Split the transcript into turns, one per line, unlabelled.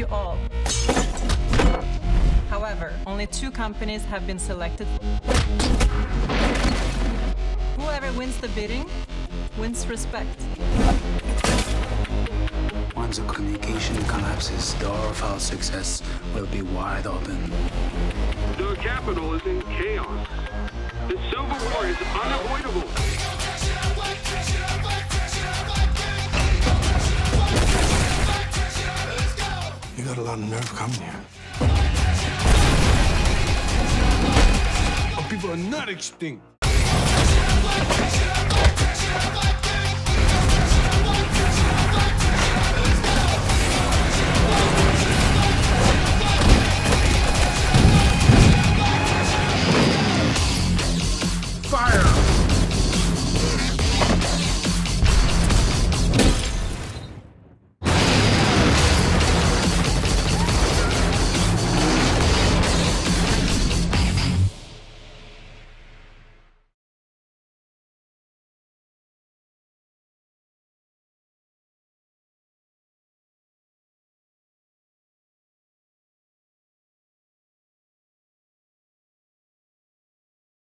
you all. However, only two companies have been selected. Whoever wins the bidding wins respect.
Once the communication collapses, the door of our success will be wide open.
The capital is in chaos. The Civil War is unavoidable.
lot of nerve coming here. Our people are not extinct. Fire!